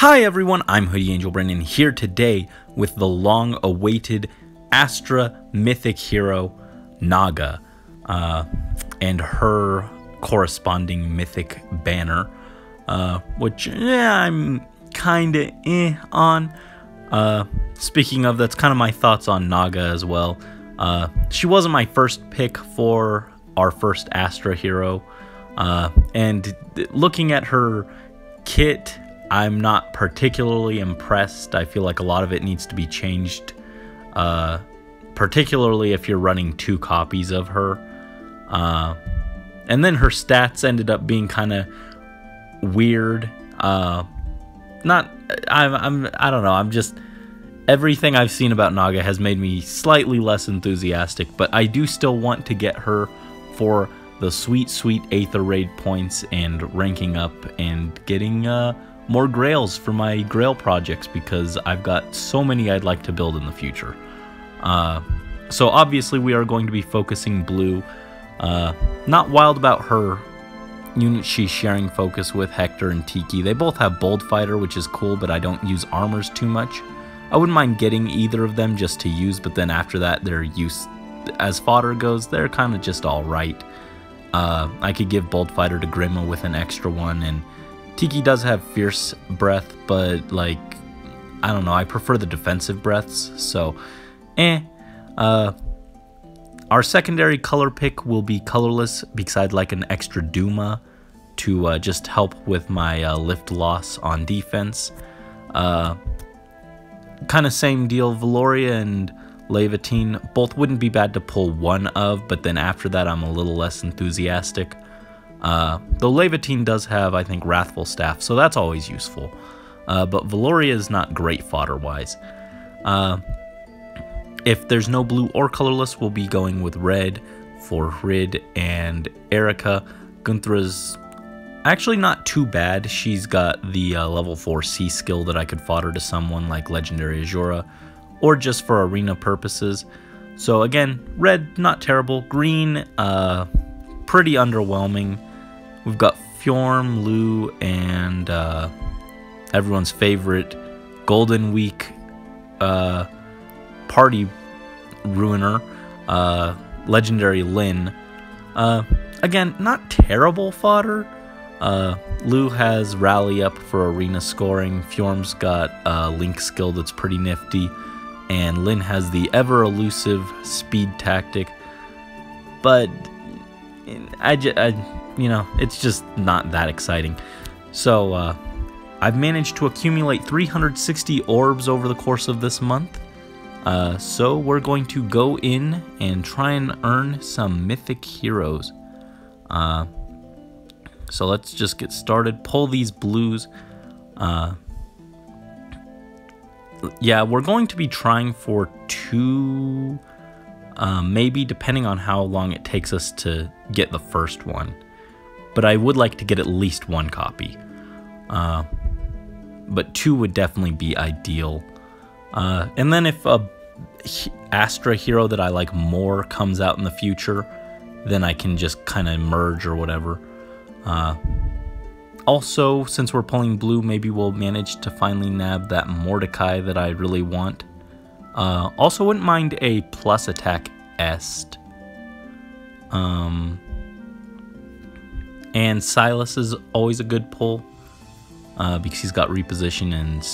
Hi everyone, I'm Hoodie Angel Brandon here today with the long awaited Astra mythic hero Naga uh, and her corresponding mythic banner, uh, which yeah, I'm kinda eh on. Uh, speaking of, that's kind of my thoughts on Naga as well. Uh, she wasn't my first pick for our first Astra hero, uh, and looking at her kit I'm not particularly impressed. I feel like a lot of it needs to be changed, uh, particularly if you're running two copies of her. Uh, and then her stats ended up being kind of weird. Uh, not, I'm, I'm, I don't know. I'm just everything I've seen about Naga has made me slightly less enthusiastic, but I do still want to get her for the sweet, sweet Aether Raid points and ranking up and getting uh, more grails for my grail projects because I've got so many I'd like to build in the future. Uh, so obviously we are going to be focusing blue. Uh, not wild about her unit she's sharing focus with Hector and Tiki. They both have Bold Fighter, which is cool, but I don't use armors too much. I wouldn't mind getting either of them just to use, but then after that, their use as fodder goes, they're kind of just alright. Uh, I could give Bold Fighter to Grima with an extra one, and Tiki does have fierce breath, but like I don't know, I prefer the defensive breaths, so eh. Uh our secondary color pick will be colorless because I'd like an extra Duma to uh, just help with my uh, lift loss on defense. Uh, kind of same deal, Velouria and Levitine both wouldn't be bad to pull one of, but then after that I'm a little less enthusiastic. Uh, though Levitine does have, I think, Wrathful Staff, so that's always useful. Uh, but Velouria is not great fodder-wise. Uh, if there's no blue or colorless, we'll be going with red for Rid and Eirika. Gunnthrá's actually not too bad. She's got the uh, level 4 C skill that I could fodder to someone like Legendary Azura, or just for arena purposes. So again, red, not terrible. Green, uh, pretty underwhelming. We've got Fjorm, Lugh, and uh, everyone's favorite Golden Week uh, party ruiner, uh, legendary Lyn. Uh, again, not terrible fodder. Uh, Lugh has rally up for arena scoring. Fjorm's got a link skill that's pretty nifty, and Lyn has the ever elusive speed tactic. But I, just, I you know, it's just not that exciting. So, uh, I've managed to accumulate 360 orbs over the course of this month. Uh, so we're going to go in and try and earn some mythic heroes. Uh, so let's just get started. Pull these blues. Uh, yeah, we're going to be trying for two, uh, maybe depending on how long it takes us to get the first one but I would like to get at least one copy. Uh, but two would definitely be ideal. Uh, and then if a Astra hero that I like more comes out in the future, then I can just kind of merge or whatever. Uh, also, since we're pulling blue, maybe we'll manage to finally nab that Mordecai that I really want. Uh, also, wouldn't mind a plus attack Est. Um, and Silas is always a good pull uh, because he's got reposition and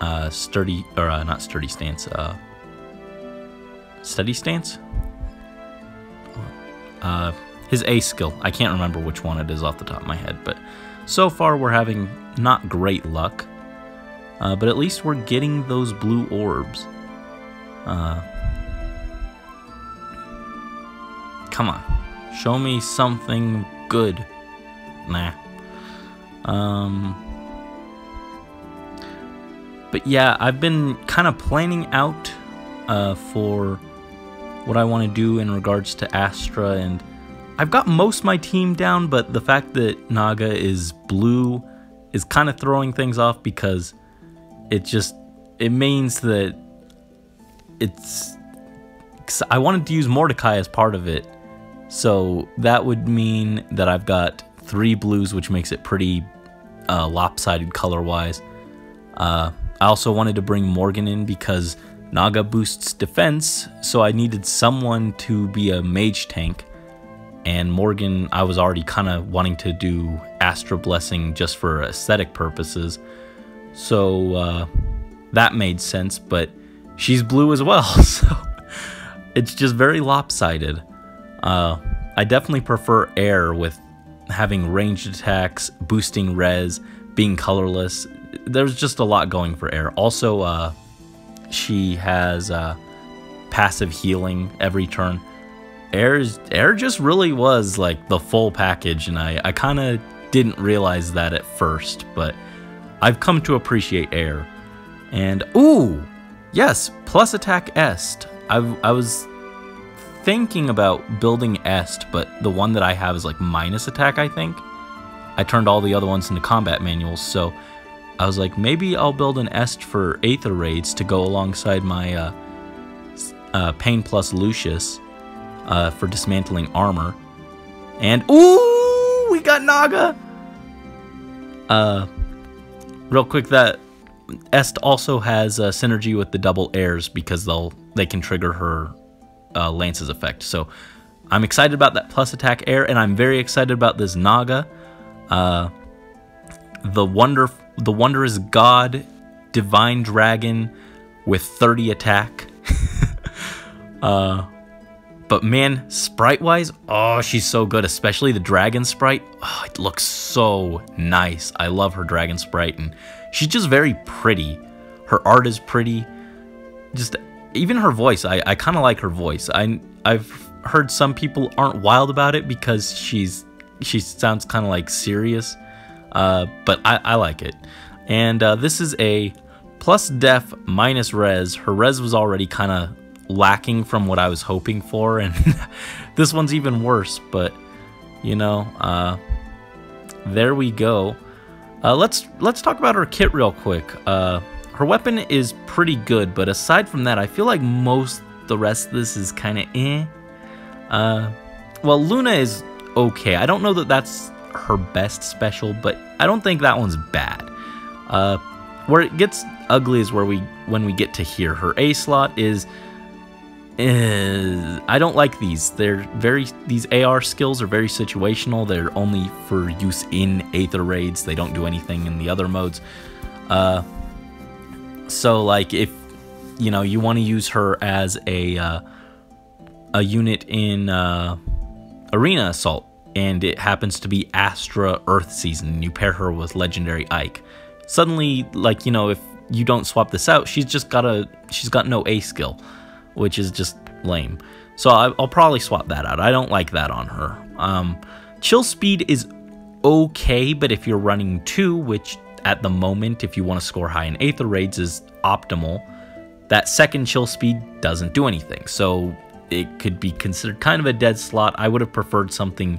uh, sturdy, or uh, not sturdy stance, uh, steady stance. Uh, his A skill. I can't remember which one it is off the top of my head, but so far we're having not great luck. Uh, but at least we're getting those blue orbs. come on. Show me something good nah. Um, but yeah, I've been kind of planning out uh, for what I want to do in regards to Astra, and I've got most my team down, but the fact that Naga is blue is kind of throwing things off because it just it means that it's I wanted to use Mordecai as part of it, so that would mean that I've got three blues, which makes it pretty uh, lopsided color-wise. Uh, I also wanted to bring Morgan in because Naga boosts defense, so I needed someone to be a mage tank. And Morgan, I was already kind of wanting to do Astra Blessing just for aesthetic purposes. So uh, that made sense, but she's blue as well, so it's just very lopsided. Uh, I definitely prefer Eir with having ranged attacks, boosting res, being colorless. There's just a lot going for Eir. Also, uh, she has uh, passive healing every turn. Eir's, Eir just really was like the full package, and I, I kind of didn't realize that at first, but I've come to appreciate Eir. And, ooh, yes, plus attack est. I, I was thinking about building Est, but the one that I have is like minus attack, I think. I turned all the other ones into combat manuals, so I was like, maybe I'll build an Est for Aether Raids to go alongside my uh, uh, Pain plus Lucius uh, for dismantling armor. And, ooh, we got Naga! Uh, real quick, that Est also has a synergy with the double Eirs because they'll they can trigger her uh, Lance's effect. So I'm excited about that plus attack air, and I'm very excited about this Naga. Uh, the wonder, the wondrous god, divine dragon with 30 attack. uh, but man, sprite wise, oh, she's so good, especially the dragon sprite. Oh, it looks so nice. I love her dragon sprite, and she's just very pretty. Her art is pretty. Just even her voice, I, I kind of like her voice. I I've heard some people aren't wild about it because she's she sounds kind of like serious, uh, but I, I like it. And uh, this is a plus def minus res. Her res was already kind of lacking from what I was hoping for, and this one's even worse. But you know, uh, there we go. Uh, let's let's talk about her kit real quick. Her weapon is pretty good, but aside from that, I feel like most the rest of this is kind of eh. Uh, well, Luna is okay. I don't know that that's her best special, but I don't think that one's bad. Uh, where it gets ugly is where we when we get to here. Her A slot is uh, I don't like these. They're very these AR skills are very situational. They're only for use in Aether raids. They don't do anything in the other modes. Uh, so like if you know you want to use her as a uh, a unit in uh, arena assault and it happens to be Astra Earth season you pair her with legendary Ike. Suddenly like you know if you don't swap this out she's just got a she's got no A skill which is just lame. So I, will probably swap that out. I don't like that on her. Um, chill speed is okay but if you're running two which at the moment, if you want to score high in Aether Raids, is optimal. That second chill speed doesn't do anything, so it could be considered kind of a dead slot. I would have preferred something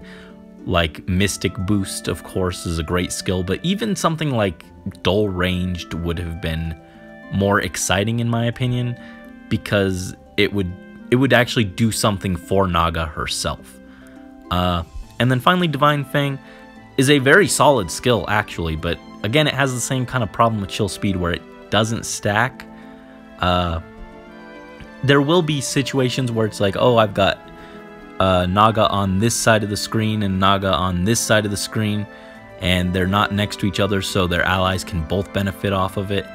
like Mystic Boost, of course, is a great skill, but even something like Dull Ranged would have been more exciting in my opinion, because it would it would actually do something for Naga herself. Uh, and then finally, Divine Fang is a very solid skill actually, but Again, it has the same kind of problem with chill speed where it doesn't stack. Uh, there will be situations where it's like, oh, I've got uh, Naga on this side of the screen and Naga on this side of the screen, and they're not next to each other, so their allies can both benefit off of it.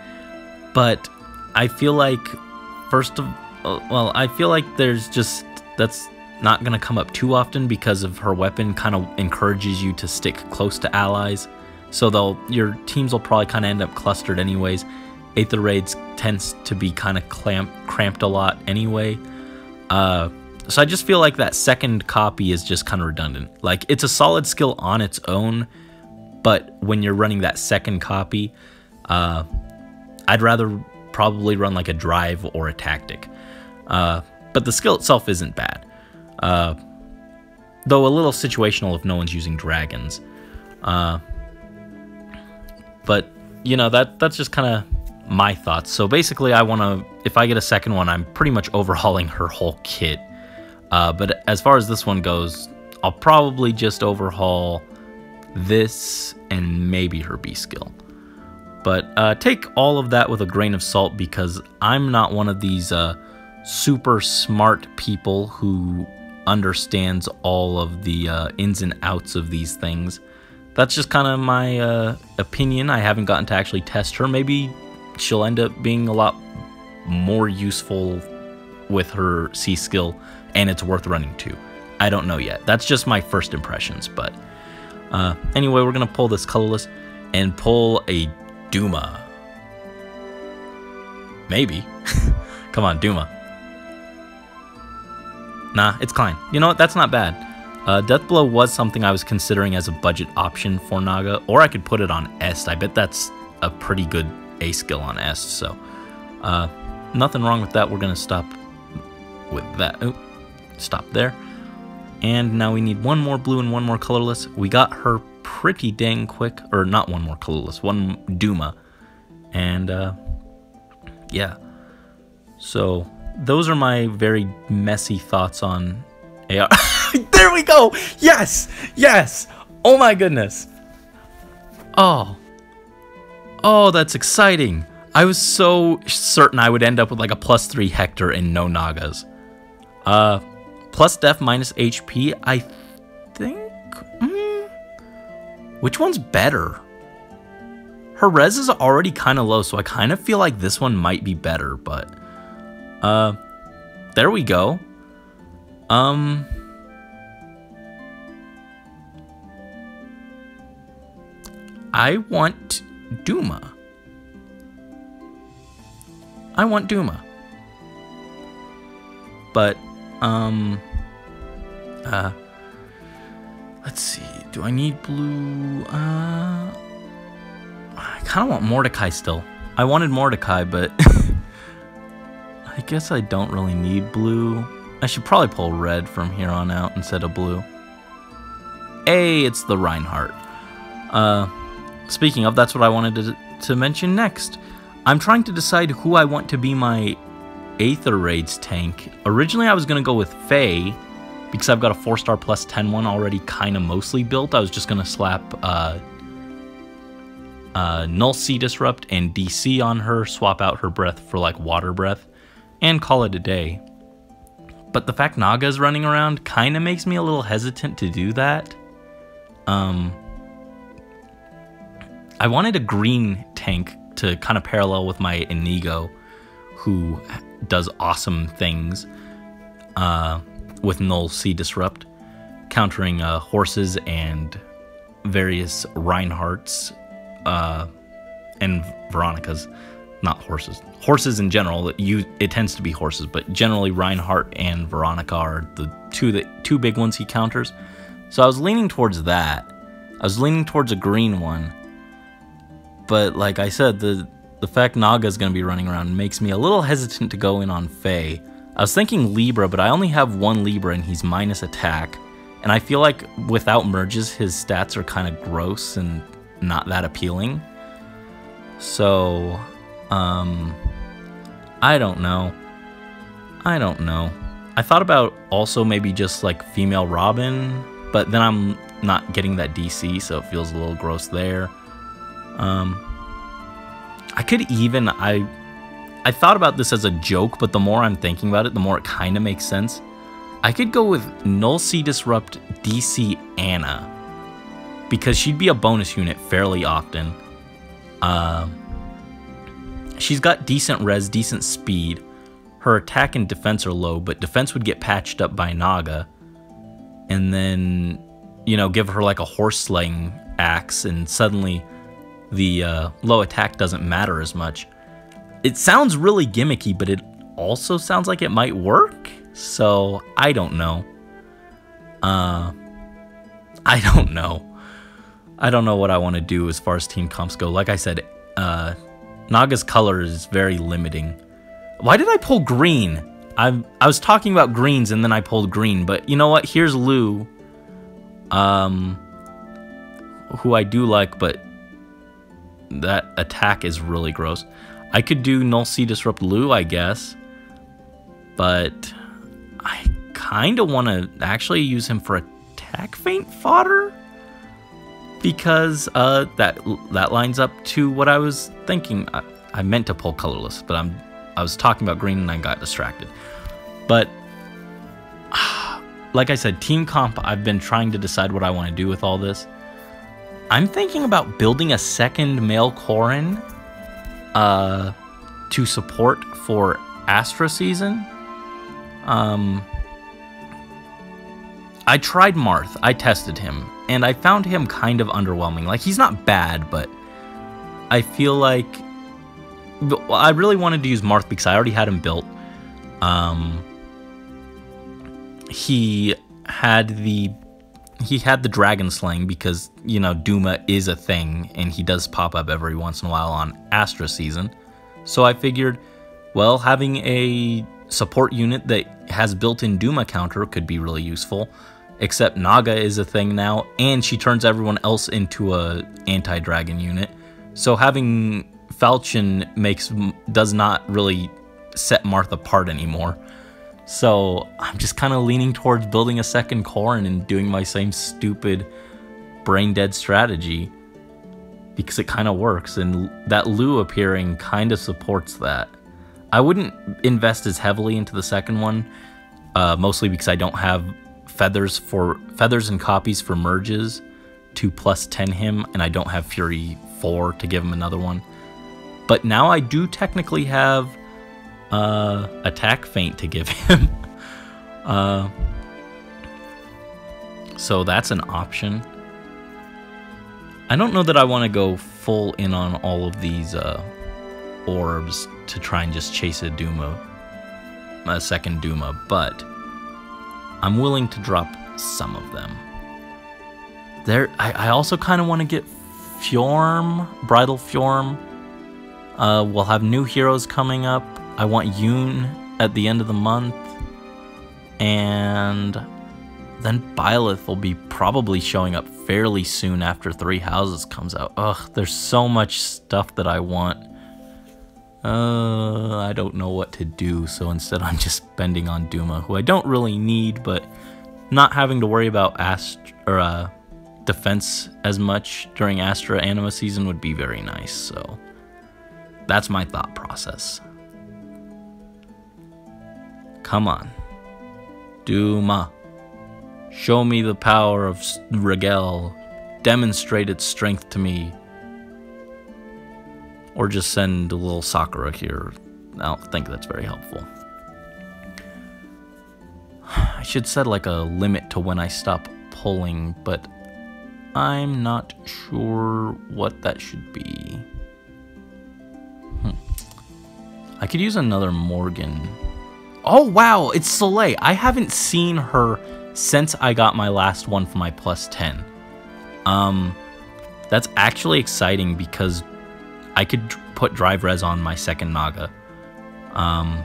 But I feel like, first of uh, well, I feel like there's just that's not going to come up too often because of her weapon kind of encourages you to stick close to allies. So they'll your teams will probably kind of end up clustered anyways. Aether Raids tends to be kind of clamp, cramped a lot anyway. Uh, so I just feel like that second copy is just kind of redundant. Like it's a solid skill on its own, but when you're running that second copy, uh, I'd rather probably run like a drive or a tactic. Uh, but the skill itself isn't bad. Uh, though a little situational if no one's using dragons. Uh, but you know that that's just kind of my thoughts. So basically, I want to if I get a second one, I'm pretty much overhauling her whole kit. Uh, but as far as this one goes, I'll probably just overhaul this and maybe her B skill. But uh, take all of that with a grain of salt because I'm not one of these uh, super smart people who understands all of the uh, ins and outs of these things. That's just kind of my uh, opinion. I haven't gotten to actually test her. Maybe she'll end up being a lot more useful with her C skill, and it's worth running too. I don't know yet. That's just my first impressions, but uh, anyway, we're gonna pull this colorless and pull a Duma. Maybe. Come on, Duma. Nah, it's Klein. You know what? That's not bad. Uh, Deathblow was something I was considering as a budget option for Naga, or I could put it on Est. I bet that's a pretty good A skill on Est, so uh, nothing wrong with that. We're going to stop with that. Oop, stop there. And now we need one more blue and one more colorless. We got her pretty dang quick, or not one more colorless, one Duma. And uh, yeah, so those are my very messy thoughts on AR. there we go. Yes, yes. Oh my goodness. Oh. Oh, that's exciting. I was so certain I would end up with like a plus three Hector and no Nagas. Uh, plus def minus HP, I think. Mm, which one's better? Her res is already kind of low, so I kind of feel like this one might be better, but. Uh, there we go. Um. I want Duma. I want Duma. But, um, uh, let's see. Do I need blue? Uh, I kind of want Mordecai still. I wanted Mordecai, but I guess I don't really need blue. I should probably pull red from here on out instead of blue. Hey, it's the Reinhardt. Uh, speaking of, that's what I wanted to, to mention next. I'm trying to decide who I want to be my Aether Raids tank. Originally, I was going to go with Faye, because I've got a 4-star plus 10 one already kind of mostly built. I was just going to slap uh, uh, Null C-Disrupt and DC on her, swap out her breath for like Water Breath, and call it a day. But the fact Naga's running around kind of makes me a little hesitant to do that. Um, I wanted a green tank to kind of parallel with my Inigo, who does awesome things uh, with Null C-Disrupt, countering uh, horses and various Reinhardts uh, and Veronicas not horses. Horses in general, you it tends to be horses, but generally Reinhardt and Veronica are the two the two big ones he counters. So I was leaning towards that. I was leaning towards a green one. But like I said, the the fact Naga's gonna be running around makes me a little hesitant to go in on Faye. I was thinking Libra, but I only have one Libra and he's minus attack. And I feel like without merges, his stats are kind of gross and not that appealing. So um, I don't know. I don't know. I thought about also maybe just like female Robin, but then I'm not getting that DC, so it feels a little gross there. Um, I could even I I thought about this as a joke, but the more I'm thinking about it, the more it kind of makes sense. I could go with Null C-Disrupt DC Anna because she'd be a bonus unit fairly often. Um, She's got decent res, decent speed. Her attack and defense are low, but defense would get patched up by Naga. And then, you know, give her like a horse slaying axe, and suddenly the uh, low attack doesn't matter as much. It sounds really gimmicky, but it also sounds like it might work. So I don't know. Uh, I don't know. I don't know what I want to do as far as team comps go. Like I said, uh, Naga's color is very limiting. Why did I pull green? I I was talking about greens and then I pulled green, but you know what? Here's Lugh. Um who I do like, but that attack is really gross. I could do Null Sea Disrupt Lugh, I guess. But I kind of want to actually use him for attack feint fodder. because uh, that that lines up to what I was thinking. I, I meant to pull colorless, but I'm I was talking about green and I got distracted. But like I said, team comp. I've been trying to decide what I want to do with all this. I'm thinking about building a second male Corrin uh, to support for Astra season. Um, I tried Marth. I tested him, and I found him kind of underwhelming. Like he's not bad, but I feel like I really wanted to use Marth because I already had him built. Um, he had the he had the dragon slaying because you know Duma is a thing and he does pop up every once in a while on Astra season. So I figured, well, having a support unit that has built-in Duma counter could be really useful. Except Naga is a thing now, and she turns everyone else into a anti-dragon unit. So having Falchion makes does not really set Martha apart anymore. So I'm just kind of leaning towards building a second Corrin and doing my same stupid brain dead strategy because it kind of works and that Lugh appearing kind of supports that. I wouldn't invest as heavily into the second one, uh, mostly because I don't have feathers for feathers and copies for merges to plus 10 him and I don't have Fury 4 to give him another one. But now I do technically have uh, attack feint to give him. uh, so that's an option. I don't know that I want to go full in on all of these uh, orbs to try and just chase a Duma, a second Duma, but I'm willing to drop some of them. There, I, I also kind of want to get Fjorm, Bridal Fjorm. Uh, we'll have new heroes coming up. I want Yune at the end of the month. And then Byleth will be probably showing up fairly soon after Three Houses comes out. Ugh, there's so much stuff that I want. Uh, I don't know what to do, so instead I'm just spending on Duma, who I don't really need, but not having to worry about Ast or uh, defense as much during Astra Anima season would be very nice. So that's my thought process. Come on. Duma. Show me the power of Regel. Demonstrate its strength to me. Or just send a little Sakura here. I don't think that's very helpful. I should set like a limit to when I stop pulling, but I'm not sure what that should be. Hmm. I could use another Morgan Oh, wow, it's Soleil. I haven't seen her since I got my last one for my plus 10. Um, that's actually exciting because I could put drive res on my second Naga. Um,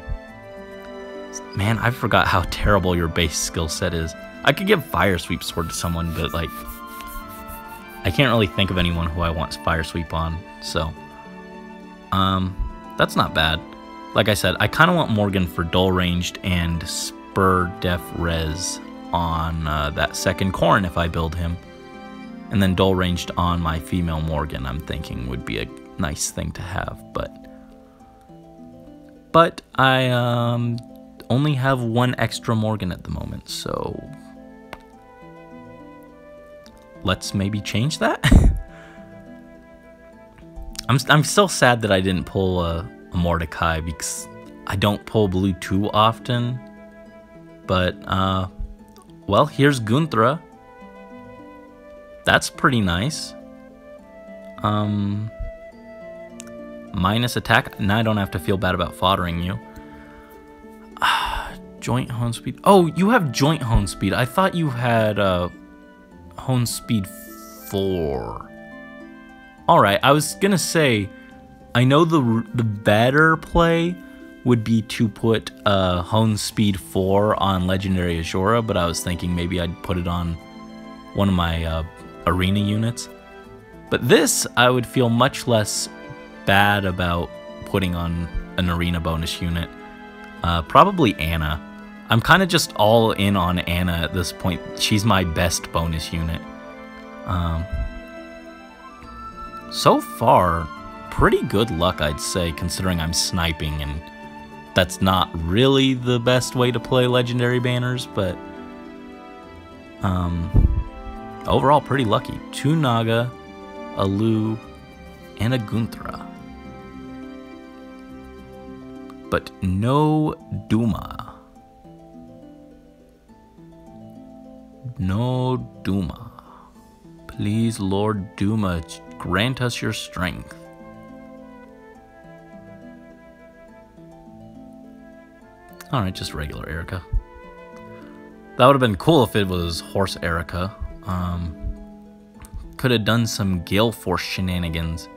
man, I forgot how terrible your base skill set is. I could give Fire Sweep Sword to someone, but like, I can't really think of anyone who I want Fire Sweep on, so, um, that's not bad. Like I said, I kind of want Morgan for dull ranged and spur def res on uh, that second Corrin if I build him. And then dull ranged on my female Morgan, I'm thinking would be a nice thing to have. But but I um, only have one extra Morgan at the moment, so let's maybe change that. I'm, I'm still sad that I didn't pull a, Mordecai because I don't pull blue too often. But, uh, well, here's Gunnthrá. That's pretty nice. Um, minus attack. Now I don't have to feel bad about foddering you. joint hone speed. Oh, you have joint hone speed. I thought you had uh, hone speed 4. Alright, I was gonna say I know the the better play would be to put uh, Hone Speed 4 on Legendary Azura, but I was thinking maybe I'd put it on one of my uh, arena units. But this, I would feel much less bad about putting on an arena bonus unit. Uh, probably Anna. I'm kind of just all in on Anna at this point. She's my best bonus unit. Um, so far, pretty good luck, I'd say, considering I'm sniping, and that's not really the best way to play legendary banners, but um, overall, pretty lucky. Two Naga, a Lugh, and a Gunnthrá. But no Duma. No Duma. Please, Lord Duma, grant us your strength. Alright, just regular Eirika. That would have been cool if it was Horse Eirika. Um, could have done some Gale Force shenanigans.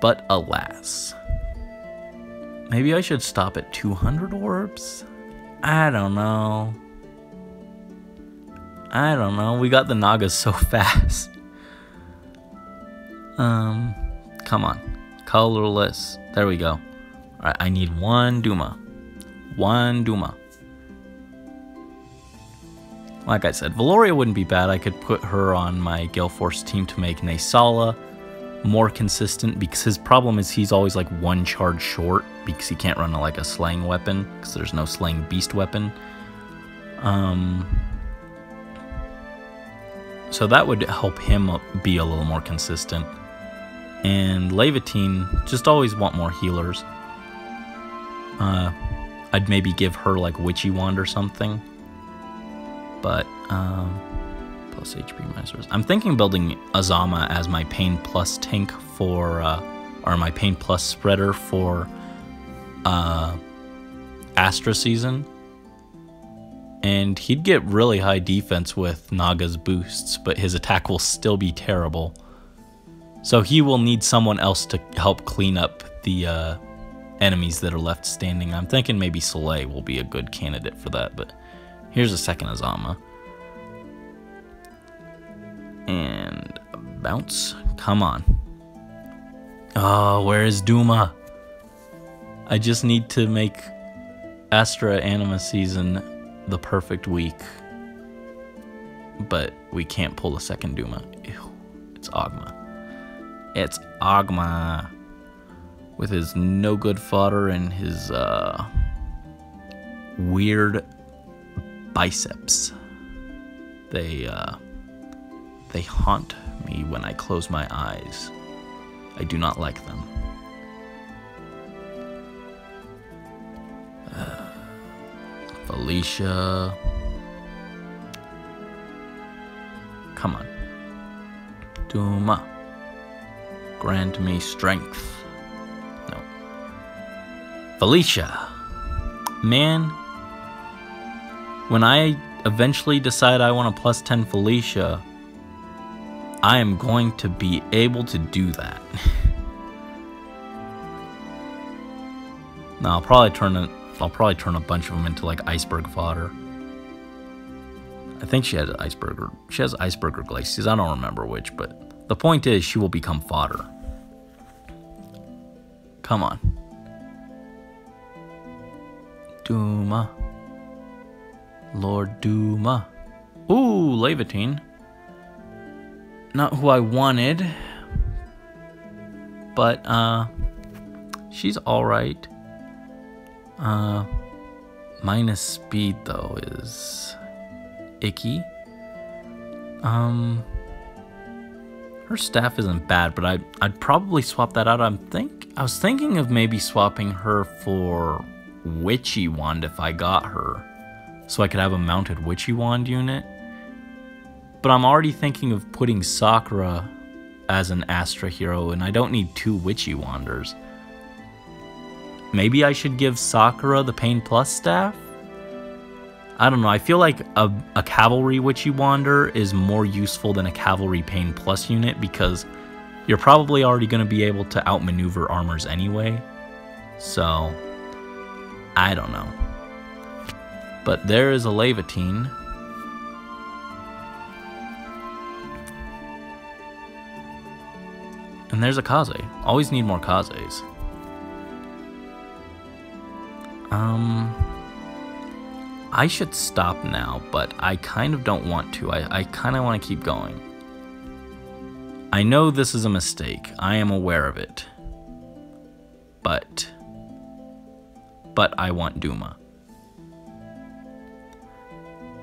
But alas. Maybe I should stop at 200 orbs? I don't know. I don't know. We got the Nagas so fast. Um, come on. Colorless. There we go. I need one Duma. One Duma. Like I said, Velouria wouldn't be bad. I could put her on my Gale Force team to make Naesala more consistent because his problem is he's always like one charge short because he can't run like a slaying weapon because there's no slaying beast weapon. Um, so that would help him be a little more consistent. And Levitine, just always want more healers. Uh, I'd maybe give her like Witchy Wand or something. But, um, plus HP minus. I'm thinking building Azama as my Pain Plus tank for, uh, or my Pain Plus spreader for, uh, Astra season and he'd get really high defense with Naga's boosts, but his attack will still be terrible. So he will need someone else to help clean up the uh, enemies that are left standing. I'm thinking maybe Soleil will be a good candidate for that, but here's a second Azama. And bounce. Come on. Oh, where is Duma? I just need to make Astra Anima season the perfect week, but we can't pull a second Duma. Ew, it's Ogma. It's Ogma with his no good fodder and his uh, weird biceps. They uh, they haunt me when I close my eyes. I do not like them. Uh, Felicia. Come on. Duma. Grant me strength. Felicia. Man, when I eventually decide I want a plus 10 Felicia, I am going to be able to do that. now, I'll probably turn it I'll probably turn a bunch of them into like iceberg fodder. I think she has iceberg she has iceberg or glaciers. I don't remember which, but the point is she will become fodder. Come on. Duma. Lord Duma. Ooh, Levitine. Not who I wanted. But, uh, she's alright. Uh, minus speed though is icky. Um, her staff isn't bad, but I'd I'd probably swap that out. I'm think I was thinking of maybe swapping her for Witchy Wand if I got her, so I could have a mounted Witchy Wand unit. But I'm already thinking of putting Sakura as an Astra hero, and I don't need two Witchy Wanders. Maybe I should give Sakura the Pain Plus staff? I don't know. I feel like a, a Cavalry Witchy Wander is more useful than a Cavalry Pain Plus unit because you're probably already going to be able to outmaneuver armors anyway. So, I don't know. But there is a Levitine. And there's a Kaze. Always need more Kazes. Um, I should stop now, but I kind of don't want to. I, I kind of want to keep going. I know this is a mistake. I am aware of it. But. But I want Duma.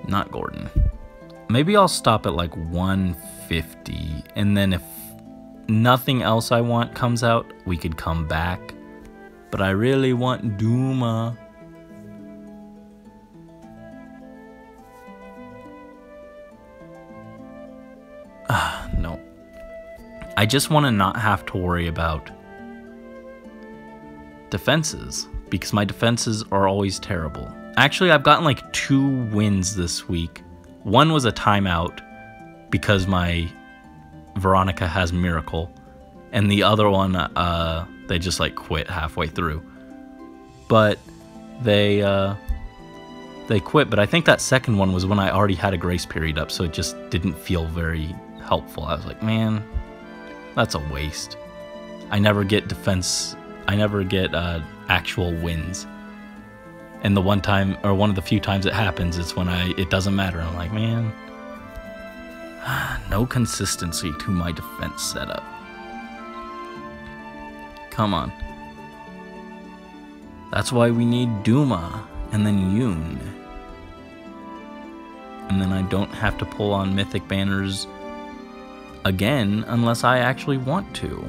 Not Gordon. Maybe I'll stop at like 150. And then if nothing else I want comes out, we could come back. But I really want Duma. Ah, no. I just want to not have to worry about defenses because my defenses are always terrible. Actually, I've gotten like two wins this week. One was a timeout because my Veronica has Miracle, and the other one, uh, they just like quit halfway through. But they uh, they quit. But I think that second one was when I already had a grace period up, so it just didn't feel very helpful. I was like, man, that's a waste. I never get defense. I never get uh, actual wins. And the one time, or one of the few times it happens, is when I it doesn't matter. I'm like, man, no consistency to my defense setup. Come on. That's why we need Duma and then Yune. And then I don't have to pull on mythic banners again unless I actually want to.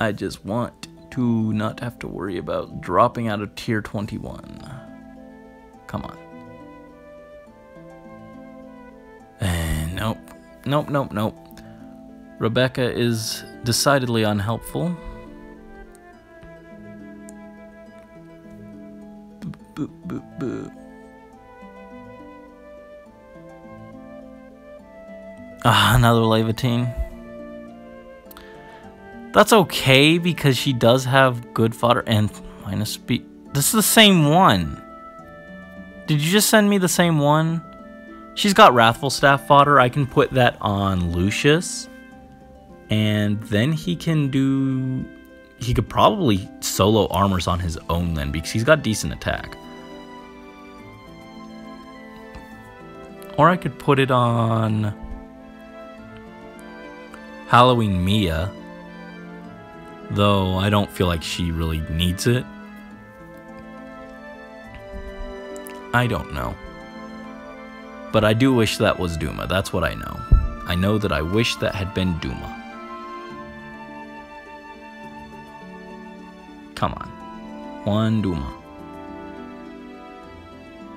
I just want to not have to worry about dropping out of tier 21. Come on. And nope. Nope, nope, nope. Rebecca is decidedly unhelpful. Boop, boop, boop. Ah, another Levitine. That's okay because she does have good fodder and minus speed. This is the same one. Did you just send me the same one? She's got Wrathful Staff fodder. I can put that on Lucius. And then he can do... He could probably solo armors on his own then because he's got decent attack. Or I could put it on... Halloween Mia. Though I don't feel like she really needs it. I don't know. But I do wish that was Duma. That's what I know. I know that I wish that had been Duma. Come on. One Duma.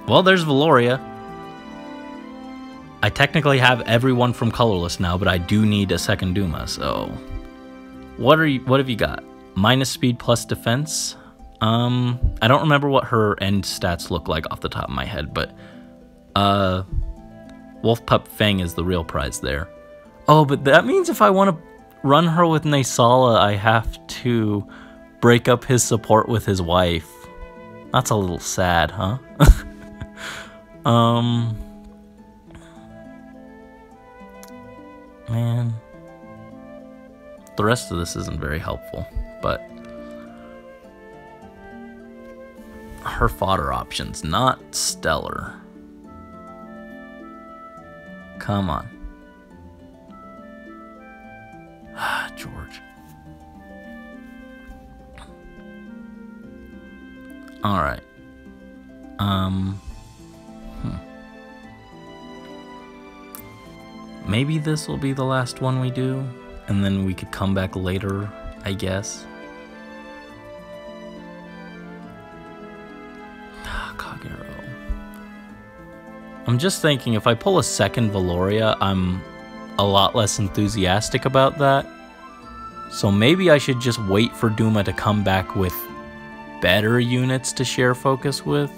Well, there's Velouria. I technically have everyone from Colorless now, but I do need a second Duma, so... What are you, what have you got? Minus speed plus defense? Um, I don't remember what her end stats look like off the top of my head, but uh, Wolf Pup Fang is the real prize there. Oh, but that means if I want to run her with Naesala, I have to break up his support with his wife. That's a little sad, huh? um, man, the rest of this isn't very helpful, but her fodder options, not stellar. Come on. Ah, Jeorge. All right. Um. Hmm. Maybe this will be the last one we do, and then we could come back later, I guess. Ah, I'm just thinking if I pull a second Velouria, I'm a lot less enthusiastic about that. So maybe I should just wait for Duma to come back with better units to share focus with.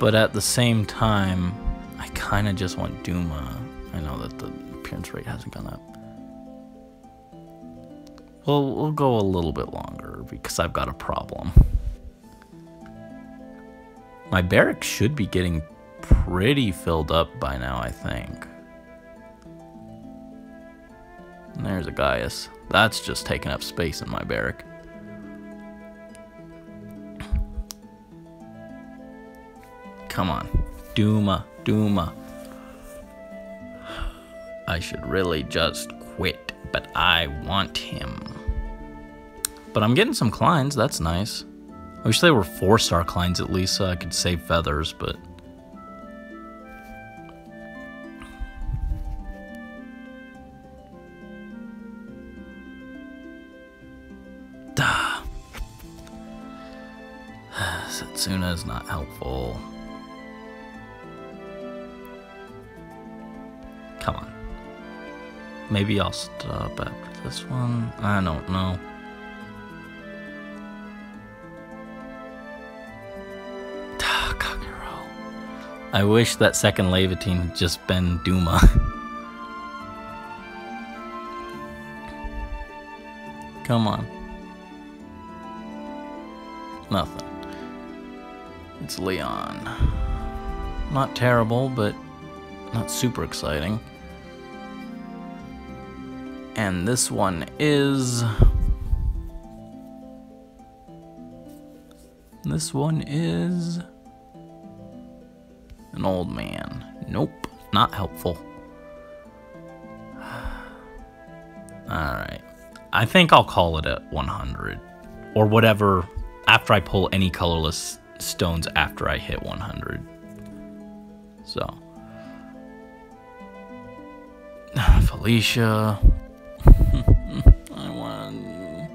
But at the same time, I kind of just want Duma. I know that the appearance rate hasn't gone up. Well, we'll go a little bit longer because I've got a problem. My barracks should be getting pretty filled up by now, I think. And there's a Gaius. That's just taking up space in my barrack. Come on. Duma, Duma. I should really just quit, but I want him. But I'm getting some Kleins, that's nice. I wish they were four star Kleins at least so I could save feathers, but. Duh. Setsuna is not helpful. Come on. Maybe I'll stop after this one. I don't know. I wish that second Laevatein had just been Duma. Come on. Nothing. It's Leon. Not terrible, but not super exciting. And this one is. This one is an old man. Nope, not helpful. Alright. I think I'll call it at 100. Or whatever, after I pull any colorless stones after I hit 100. So. Felicia. I want.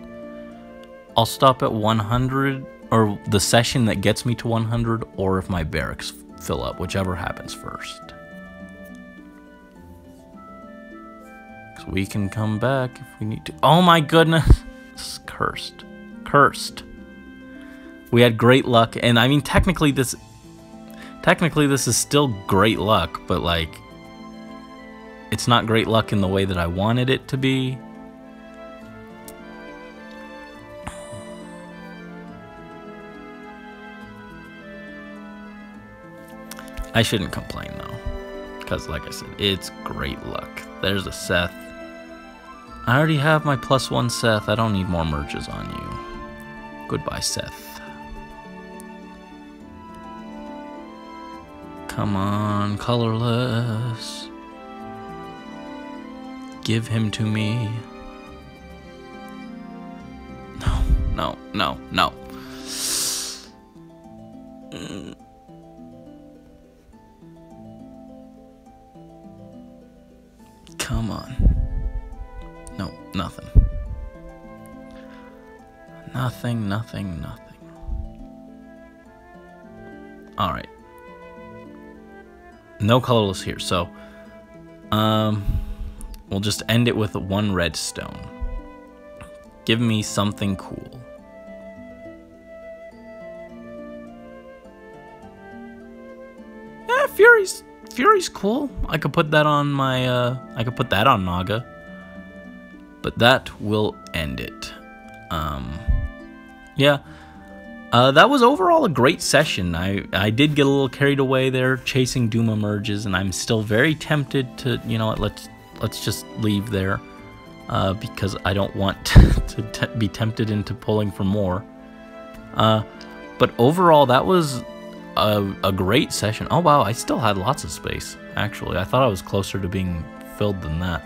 I'll stop at 100, or the session that gets me to 100, or if my barracks fill up, whichever happens first. Because we can come back if we need to. Oh my goodness! This is cursed. Cursed. We had great luck, and I mean, technically this... Technically this is still great luck, but like... It's not great luck in the way that I wanted it to be. I shouldn't complain though, because like I said, it's great luck. There's a Seth. I already have my plus one Seth. I don't need more merges on you. Goodbye, Seth. Come on, colorless. Give him to me. No, no, no, no. Come on. No, nothing. Nothing, nothing, nothing. Alright. No colorless here, so um we'll just end it with one redstone. Give me something cool. Yeah, Fury's Fury's cool. I could put that on my, uh, I could put that on Naga. But that will end it. Um, yeah. Uh, that was overall a great session. I, I did get a little carried away there chasing Duma merges, and I'm still very tempted to, you know what, let's, let's just leave there. Uh, because I don't want to be tempted into pulling for more. Uh, but overall, that was a, a great session. Oh wow, I still had lots of space, actually. I thought I was closer to being filled than that.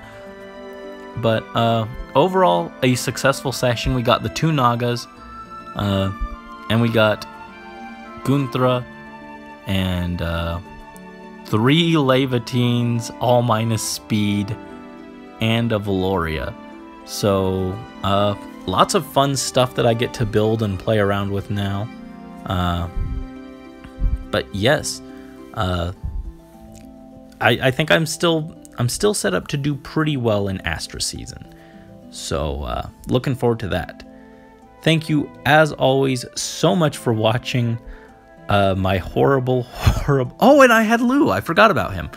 But uh, overall, a successful session. We got the two Nagas, uh, and we got Gunnthrá and uh, three Laevateins, all minus speed, and a Velouria. So, uh, lots of fun stuff that I get to build and play around with now. Uh, but yes, uh, I, I think I'm still I'm still set up to do pretty well in Astra season. So uh, looking forward to that. Thank you as always so much for watching uh, my horrible horrible. Oh, and I had Lugh. I forgot about him.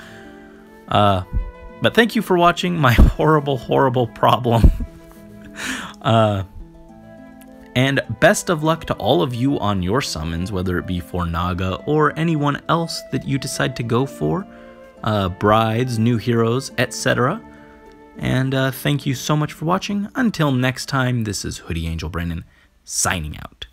Uh, but thank you for watching my horrible horrible problem. uh, and best of luck to all of you on your summons, whether it be for Naga or anyone else that you decide to go for, uh, brides, new heroes, etc. And uh, thank you so much for watching. Until next time, this is Hoodie Angel Brandon signing out.